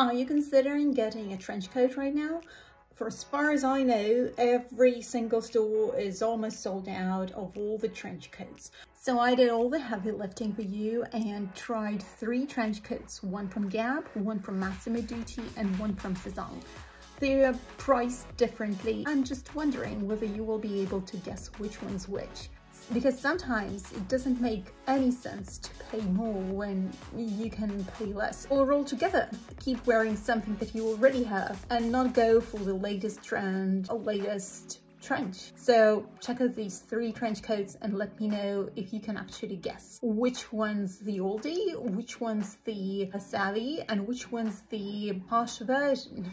Are you considering getting a trench coat right now? For as far as I know, every single store is almost sold out of all the trench coats. So I did all the heavy lifting for you and tried three trench coats, one from Gap, one from Massimo Dutti and one from Sézane. They're priced differently. I'm just wondering whether you will be able to guess which one's which because sometimes it doesn't make any sense to pay more when you can pay less or altogether keep wearing something that you already have and not go for the latest trend or latest trench. So check out these three trench coats and let me know if you can actually guess which one's the oldie, which one's the savvy, and which one's the posh version.